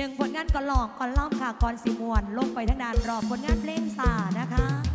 หนึ่งผลงานก่อนหลอกก่อนล่อมค่ะก่อนสีมวนลงไปทั้งด้านรอบผลงานเพลงสานะคะ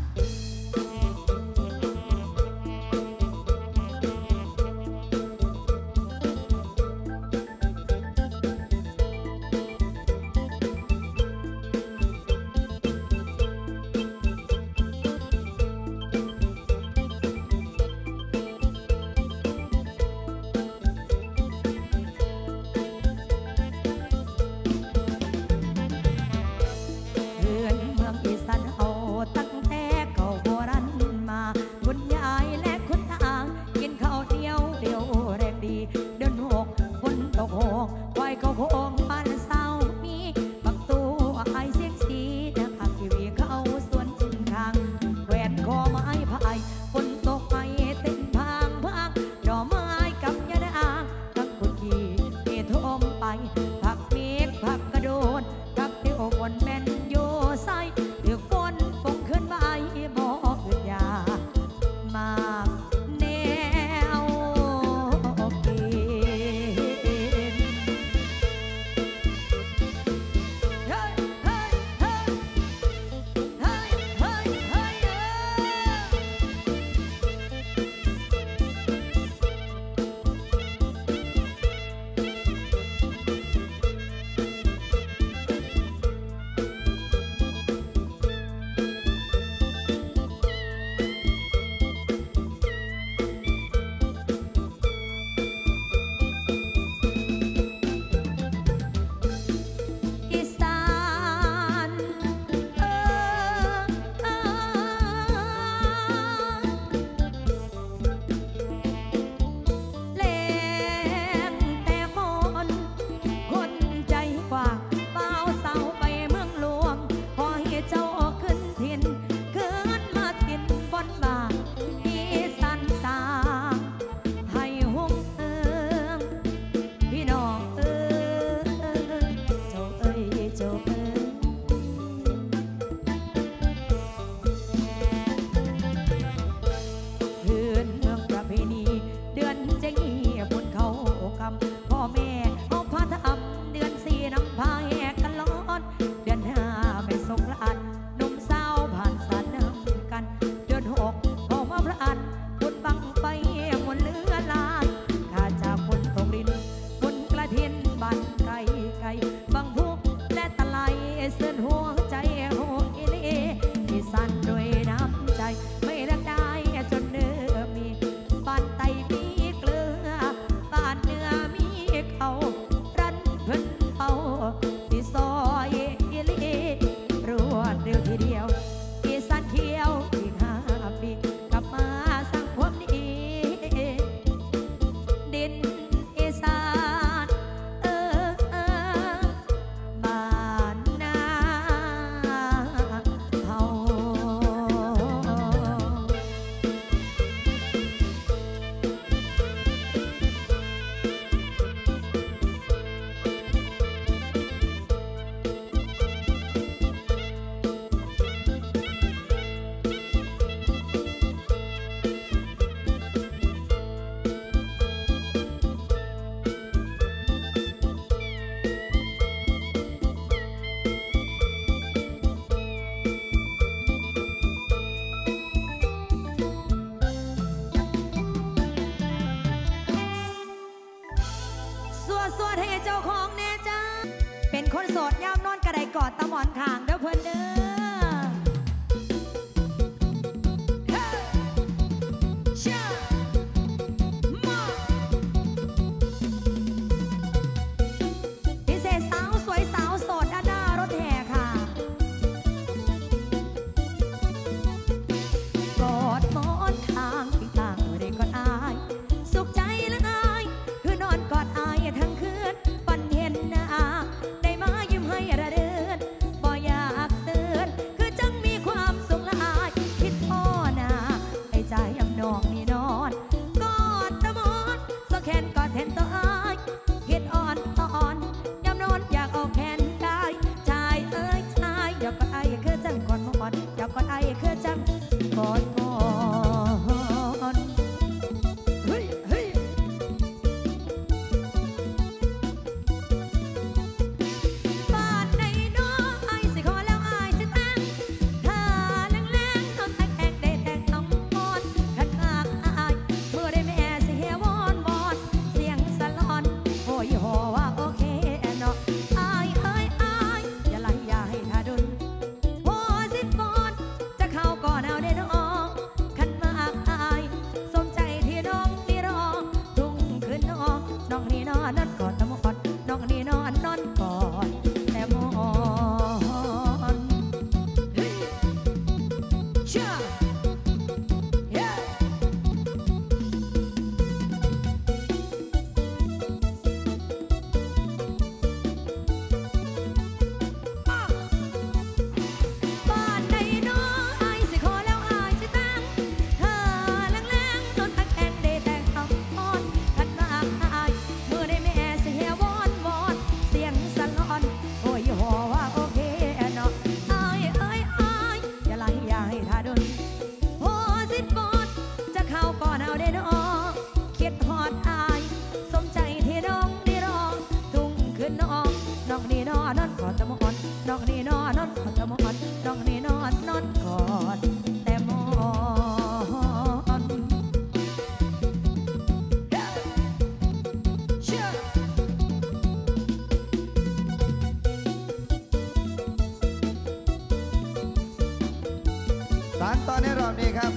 ันตอนในรอบนี้ครับ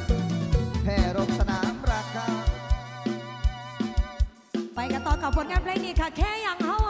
แผ่รบสนามรักกันไปกันต่อกับผลงานเพลงนี้ค่ะ แค่ยังเฮา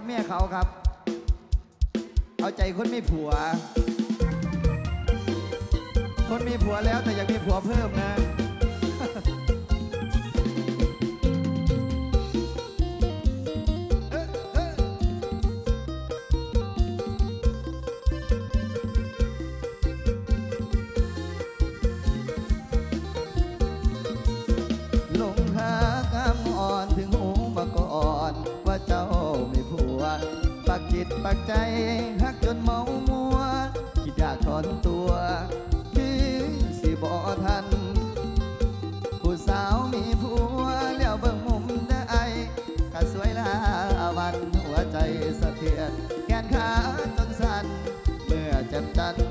กเมียเขาครับ เอาใจคนไม่ผัว คนมีผัวแล้วแต่อยากมีผัวเพิ่มนะ ปักใจหักจนเมามัว คิดอยากถอนตัว คือสิบอทัน ผู้สาวมีผัวแล้วเบิ่งมุมได้ไอกะสวยลาวันหัวใจสะเทือนแขนขาจนสั่นเมื่อจ็บจัน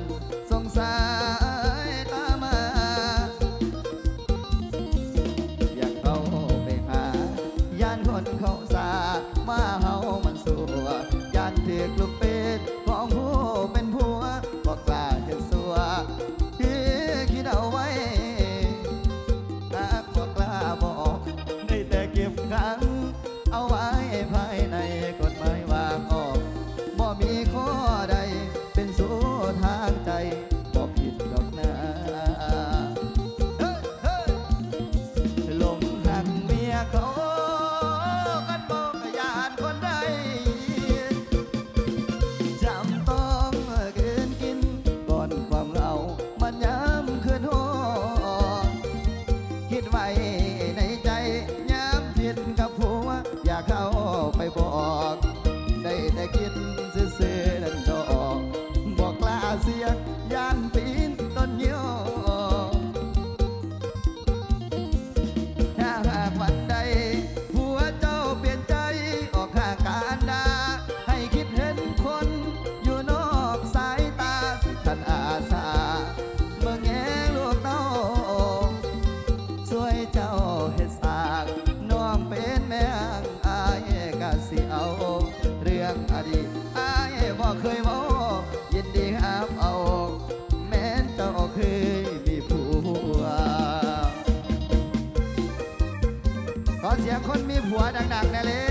vai i'm dang dang dang dang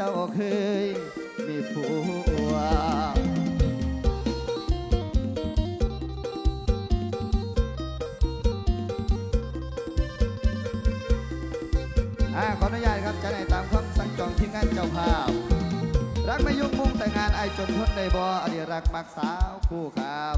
จ้าเคยมีผัวขออนุญาตครับจะได้ตามความสั่งจองที่งานเจ้าภาพ รักไม่ยุ่งมุ่งแต่งานไอจนทนได้บ่อดีรักมักสาวคู่ครับ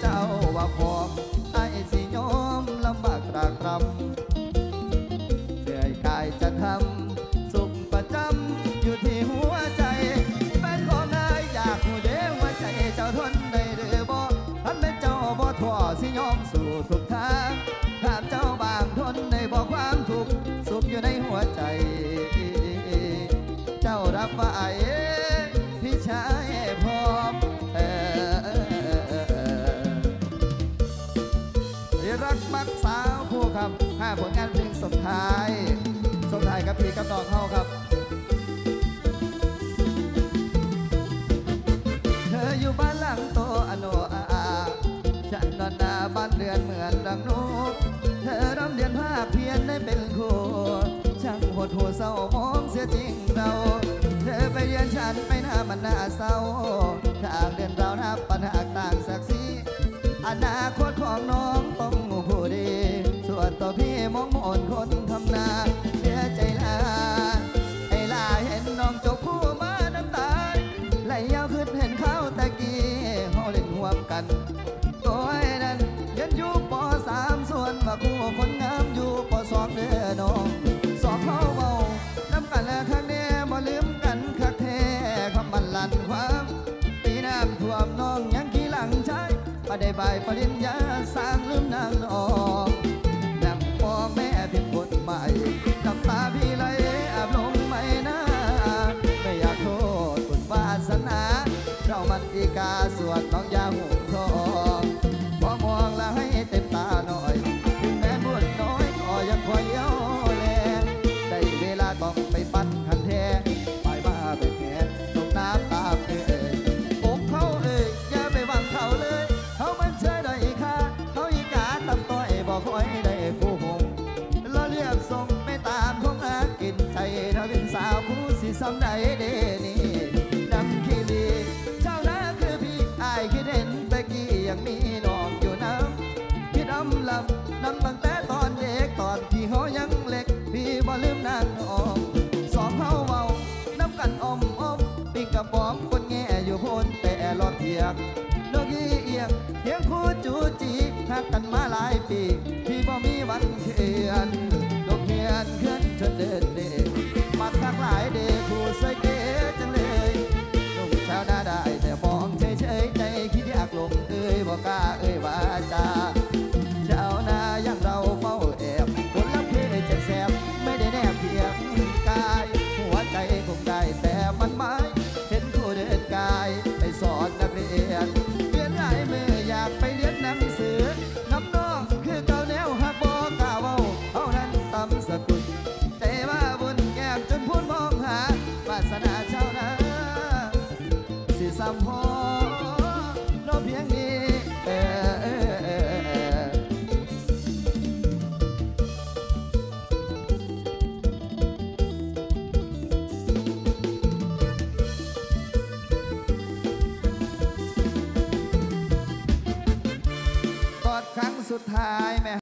走啊婆้ายส่งท้ายครับพี่กับน้องเข้าครับเธออยู่บ้านหลังโตอโนอาฉันนอนหน้าบ้านเรือนเหมือนดังนูเธอร่ำเรียนภาคเพียนได้เป็นครูช่างหดหัวเศร้ามองเสียจริงเราเธอไปเรียนฉันไปหน้ามันหน้าเศร้าทางเดินเราหน้าปัญหาายปริญญาสร้างลืมนางออกดังพ่อแม่ผิดนใหม่ยน้ำตาพี่ไหลอาบลงไม่น่าไม่อยากโทษบุญวาสนา เรามันอีกาสวดน้องยาหง คู่สิซ้ำใดเดนี่ดำขี้ลีเจ้าน้าคือพี่อายคิดเห็นตะกี้ยังมีน้องอยู่น้ำพี่ดำลำนำตั้งแต่ตอนเด็กตอนที่เขายังเล็ก พี่บ่ลืมนางออมสองเขาเมาน้ำกันอมอมปิ้งกระป๋อมคนแง่อยู่พ้นแต่รอดเทียงนกยี่เอียงเทียงคู่จูจีหักกันมาหลายปี นเรียนหลายมืออยากไปเรียนหนังสือน้ำนอกคือเก่าแนวหักบอกกาวเว้าเอานั้นตำสกุลใจว่าบุญแก้มจนพูดมองหาวาสนาเจ้าวนาสิสัมพอ อ